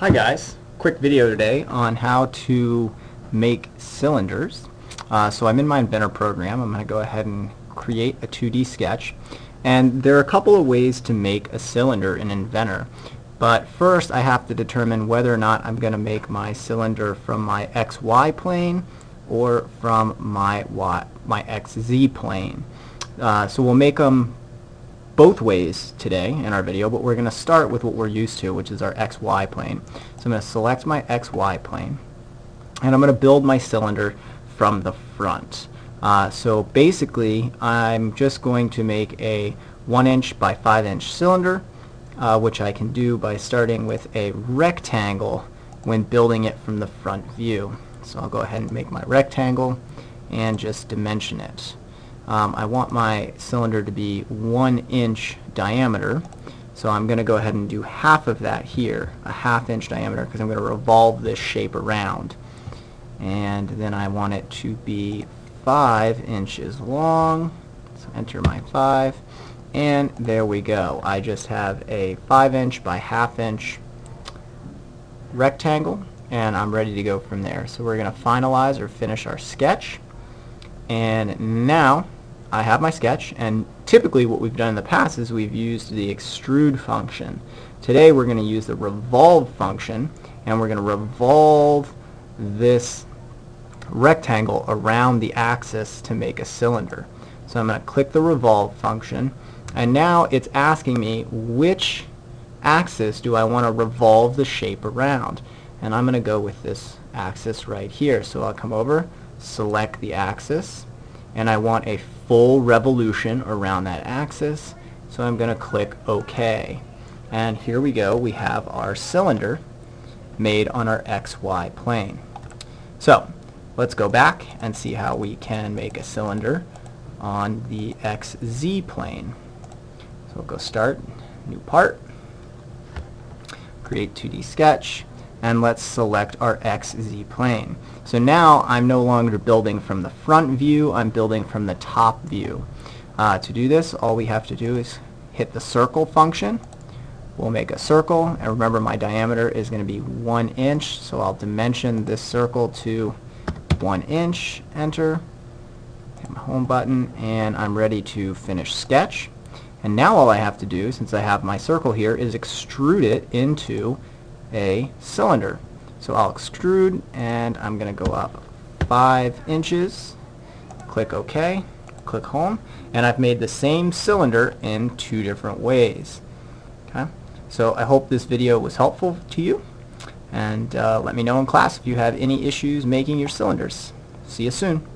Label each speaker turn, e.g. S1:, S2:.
S1: Hi guys, quick video today on how to make cylinders. Uh, so I'm in my Inventor program. I'm going to go ahead and create a 2D sketch. And there are a couple of ways to make a cylinder in Inventor. But first I have to determine whether or not I'm going to make my cylinder from my XY plane or from my, y, my XZ plane. Uh, so we'll make them both ways today in our video, but we're going to start with what we're used to, which is our XY plane. So I'm going to select my XY plane, and I'm going to build my cylinder from the front. Uh, so basically, I'm just going to make a 1 inch by 5 inch cylinder, uh, which I can do by starting with a rectangle when building it from the front view. So I'll go ahead and make my rectangle and just dimension it um, I want my cylinder to be one inch diameter so I'm going to go ahead and do half of that here a half inch diameter because I'm going to revolve this shape around. And then I want it to be five inches long so enter my five and there we go. I just have a five inch by half inch rectangle and I'm ready to go from there. So we're going to finalize or finish our sketch. And now I have my sketch and typically what we've done in the past is we've used the extrude function. Today we're going to use the revolve function and we're going to revolve this rectangle around the axis to make a cylinder. So I'm going to click the revolve function and now it's asking me which axis do I want to revolve the shape around and I'm going to go with this axis right here. So I'll come over, select the axis and I want a full revolution around that axis so I'm going to click OK. And here we go we have our cylinder made on our XY plane. So let's go back and see how we can make a cylinder on the XZ plane. So we'll go start new part create 2D sketch and let's select our XZ plane. So now I'm no longer building from the front view, I'm building from the top view. Uh, to do this, all we have to do is hit the circle function. We'll make a circle, and remember my diameter is going to be 1 inch, so I'll dimension this circle to 1 inch, enter, hit my home button, and I'm ready to finish sketch. And now all I have to do, since I have my circle here, is extrude it into a cylinder. So I'll extrude and I'm going to go up 5 inches, click OK, click home, and I've made the same cylinder in two different ways. Okay, So I hope this video was helpful to you and uh, let me know in class if you have any issues making your cylinders. See you soon.